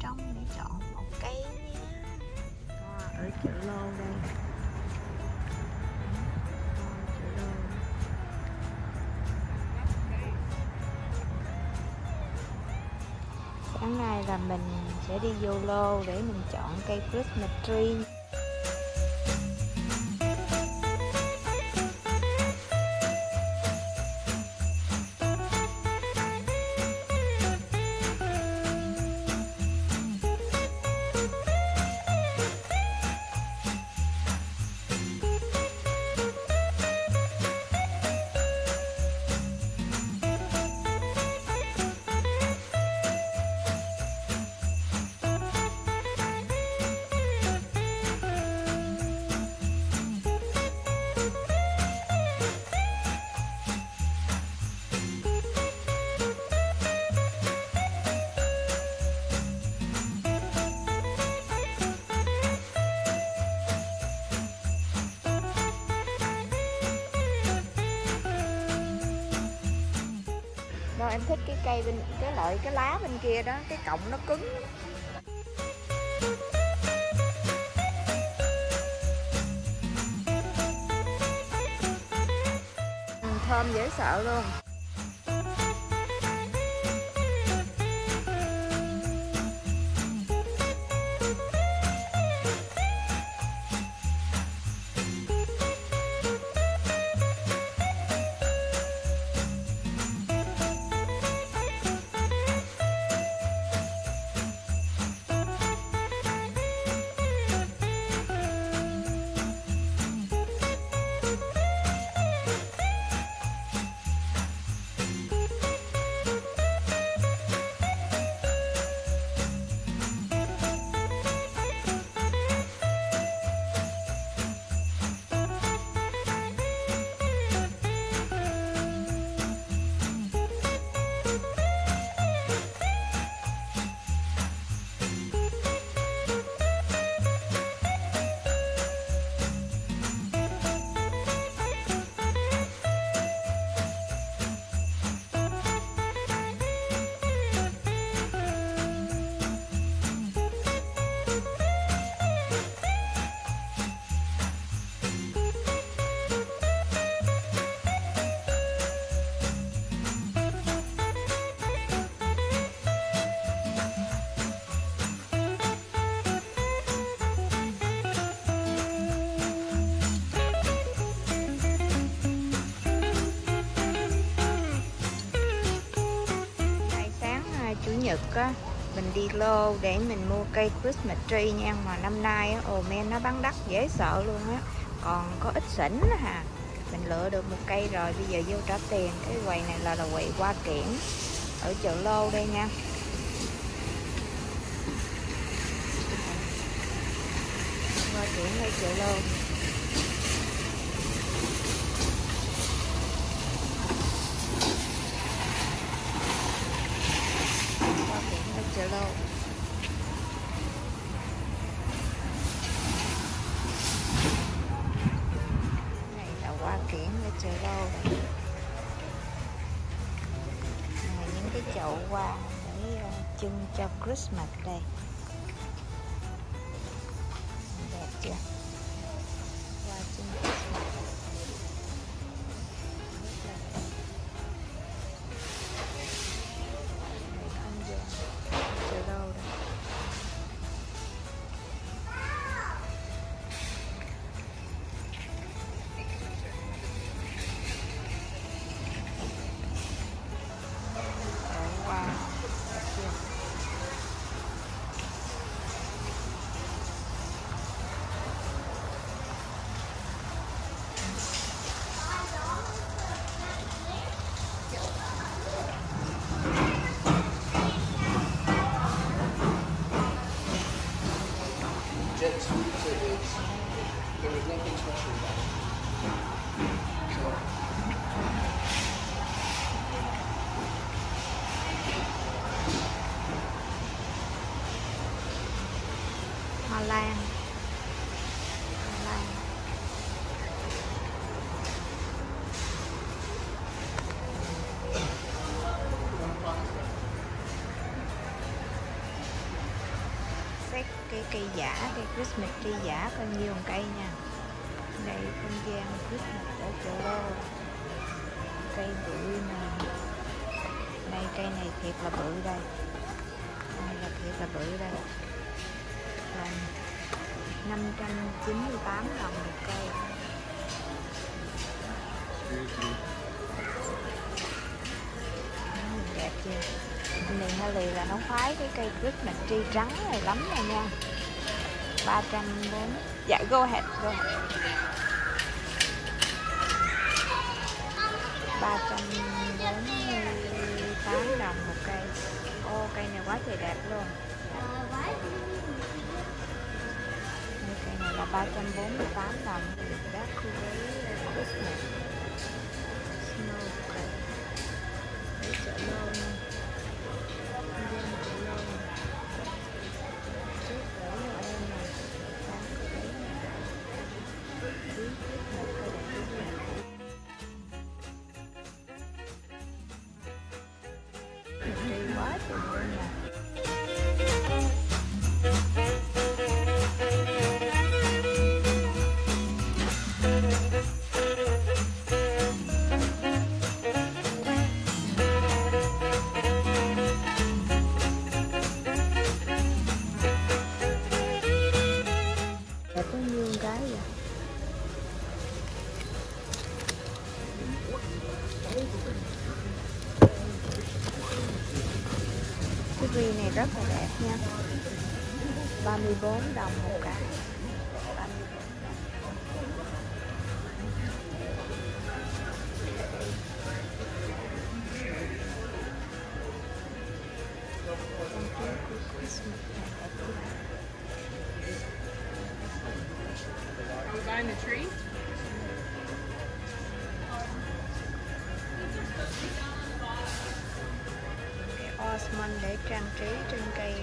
trong để chọn một cái à, ở chợ lô đây. Sáng nay là mình sẽ đi vô lô để mình chọn cây Christmas tree. Em thích cái cây bên cái loại cái lá bên kia đó, cái cọng nó cứng. Thơm dễ sợ luôn. Nhật á mình đi lô để mình mua cây Christmas tree nha mà năm nay á, ồ men nó bán đắt dễ sợ luôn á. Còn có ít xỉn á hà mình lựa được một cây rồi bây giờ vô trả tiền. Cái quầy này là là quầy hoa kiển ở chợ lô đây nha. Hoa kiển ngay chợ lô? Chợ đâu này những cái chậu hoa để ờ, chưng trưng cho Christmas đây. Đẹp chưa? Hoa lan. Hoa lan cái cây giả cây Christmas cây giả bao nhiêu một cây nha. Đây, không gian Christmas ở chợ lô cây bự nè. Đây, cây này thiệt là bự đây. Đây là thiệt là bự đây là 598 đồng một cây. Ừ, đẹp chưa? Này Harley là nó khoái cái cây rất là tri trắng này lắm này nha. 304 dạ go ahead go ahead. 348 đồng một cây. Ô cây này quá trời đẹp luôn. Là 348 đồng. Đáp với Christmas. Snow Cake Để chợ lô vậy? Cái vi này rất là đẹp nha 34 đồng một cái jasmine để trang trí trên cây.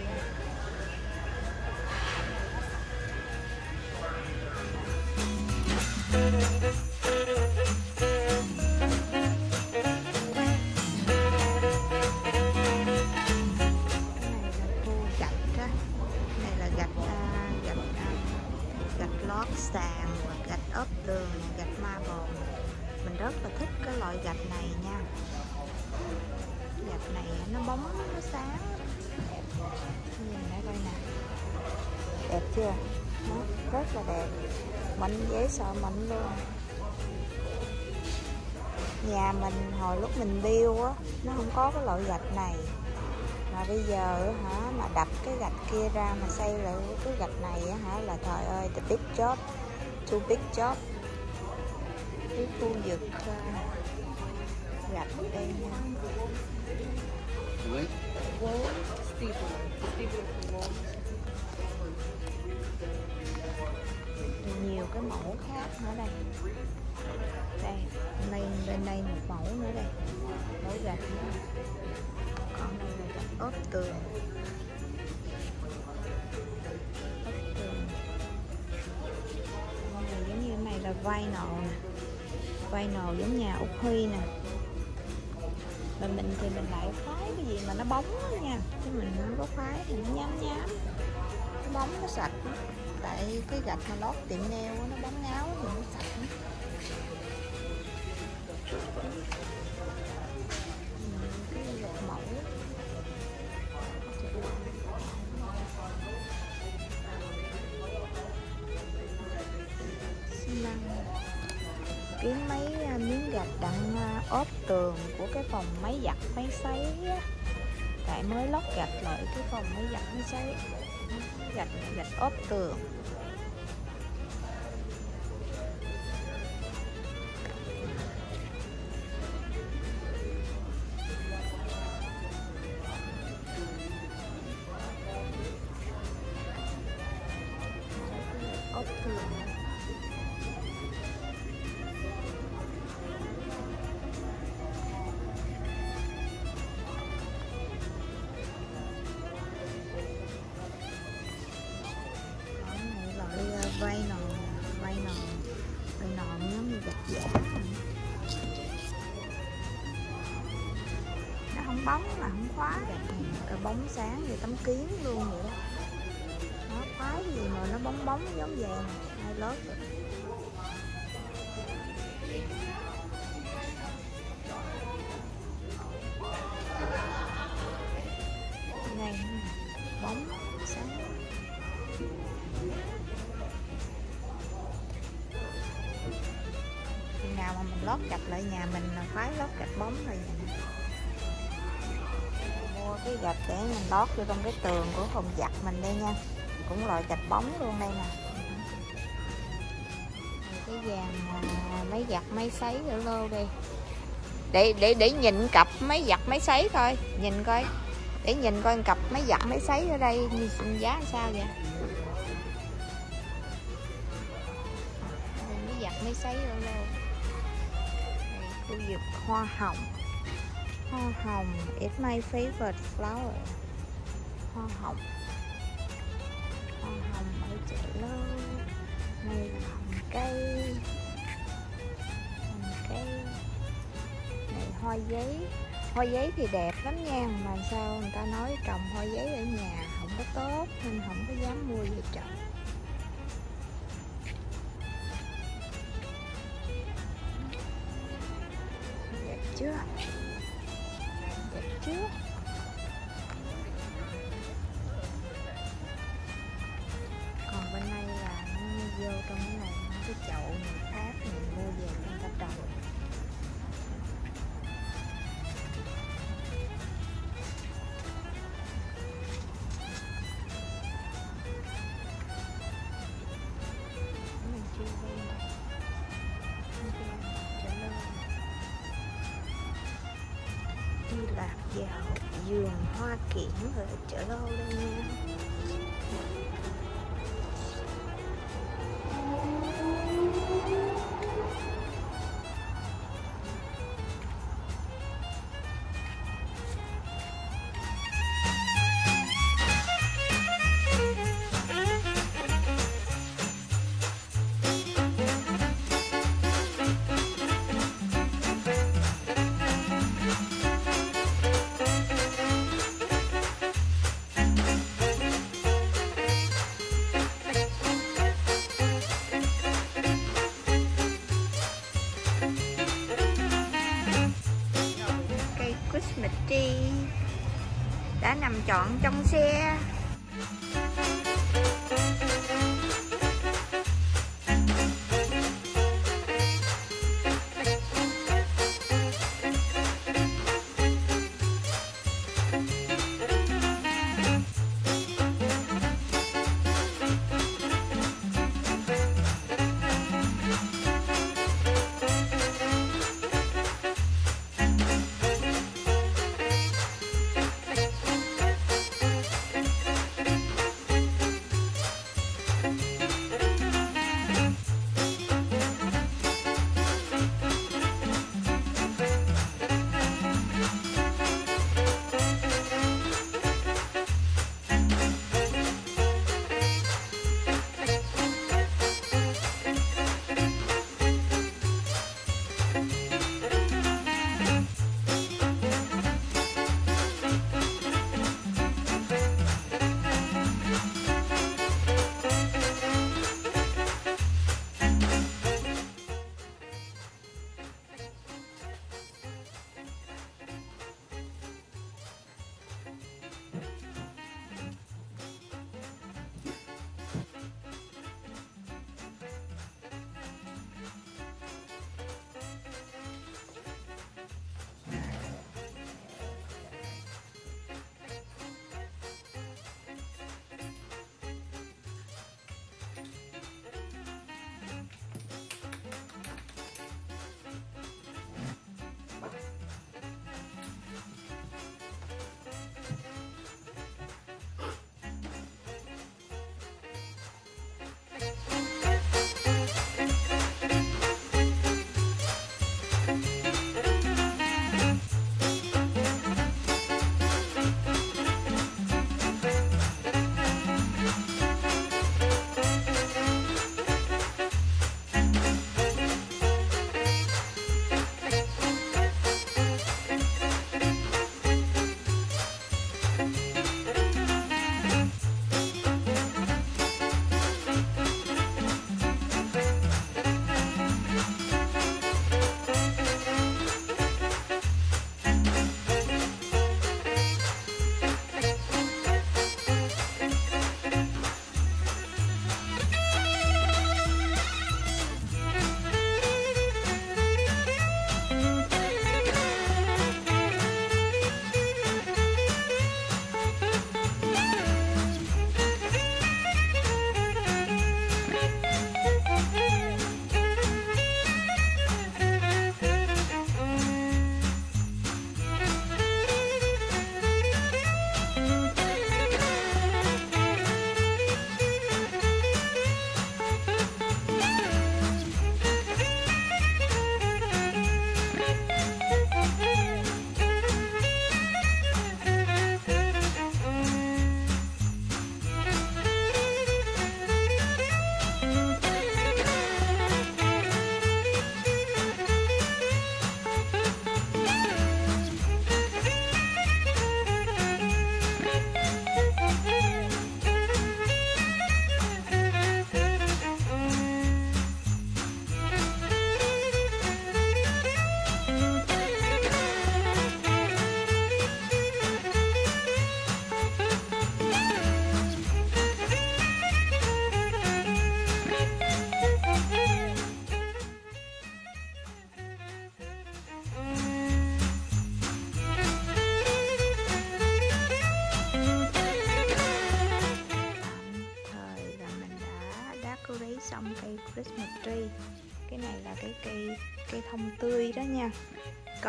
Rất là đẹp mạnh dễ sợ mạnh luôn nhà mình hồi lúc mình build á nó không có cái loại gạch này mà bây giờ hả mà đập cái gạch kia ra mà xây lại cái gạch này á hả là trời ơi the big job too big job cái khu vực ờ, gạch đây nha Wait. Wall steeple. Steeple wall. Nhiều cái mẫu khác nữa đây. Đây đây bên đây một mẫu nữa đây. Mẫu gạch nữa còn đây là gạch ốp tường. Ốp tường. Con này giống như này là vai nồ nè. Vai nồ giống nhà úc huy nè. Mà mình thì mình lại khoái cái gì mà nó bóng đó nha. Chứ mình không có khoái thì nó nhám nhám. Nó bóng, nó sạch. đó tại cái gạch mà lót tiệm neo nó bóng ngáo thì nó sạch. Ừ, cái gạch mẫu xi măng. Kiếm mấy à, miếng gạch đặng à, ốp tường của cái phòng máy giặt máy sấy á. tại mới lót gạch lại cái phòng máy giặt máy sấy gạch gạch ốp tường bóng sáng như tấm kiến luôn vậy đó. Nó khoái gì mà nó bóng bóng giống vàng hai lớp rồi. này, bóng sáng. Khi nào mà mình lót gạch lại nhà mình là lót gạch bóng rồi. vậy cái gạch để mình lót vô trong cái tường của phòng giặt mình đây nha. Cũng loại gạch bóng luôn đây nè. Cái dàn máy giặt, máy sấy ở lô đây. Để để để nhìn cặp máy giặt, máy sấy coi nhìn coi. Để nhìn coi cặp máy giặt, máy sấy ở đây như giá sao vậy? Máy giặt, máy sấy ở lô. Khu vực hoa hồng hoa hồng, it's my favorite flower. Hoa hồng. Hoa hồng ở chợ lớn này là hồng cây. Hồng cây. Này, hoa giấy. Hoa giấy thì đẹp lắm nha, mà sao người ta nói trồng hoa giấy ở nhà không có tốt, nên không có dám mua về trồng. Đẹp vườn hoa kiển ở chợ lâu đây nha. Tri đã nằm trọn trong xe.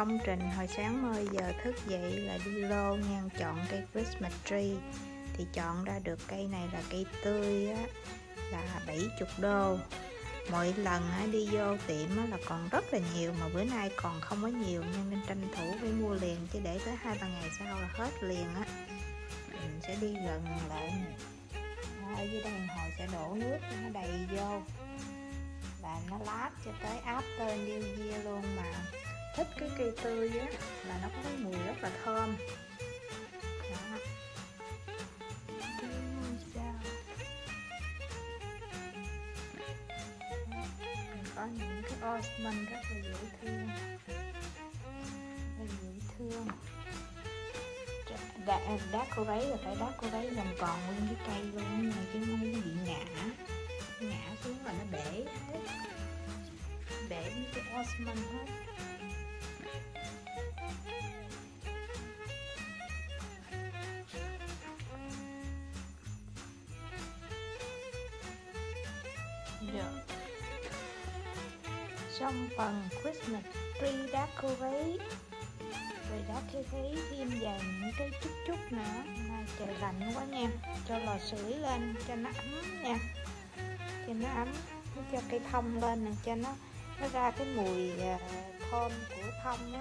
công trình hồi sáng mơ giờ thức dậy là đi lô ngang chọn cây Christmas tree. Thì chọn ra được cây này là cây tươi á là 70 đô. Mỗi lần á, đi vô tiệm á, là còn rất là nhiều mà bữa nay còn không có nhiều nên nên tranh thủ phải mua liền chứ để tới hai ba ngày sau là hết liền á. Mình sẽ đi gần lại. Ở dưới đây hồi sẽ đổ nước nó đầy vô. Và nó lát cho tới áp new year luôn mà thích cái cây tươi á là nó có cái mùi rất là thơm. Đó. Mình có những cái osmond rất là dễ thương. Rất là dễ thương. Đá, đá cô đấy là phải đá cô đấy vòng còn nguyên cái cây luôn nha chứ không nó bị ngã. Ngã xuống là nó bể hết. Bể những cái osmond hết. Dạ. được trong phần Christmas tree decorate rồi thấy thêm vài những cái chút chút nữa mà trời lạnh quá nha. Cho lò sưởi lên cho nó ấm nha. Cho nó ấm cho cây thông lên cho nó nó ra cái mùi à, thơm của thông đó,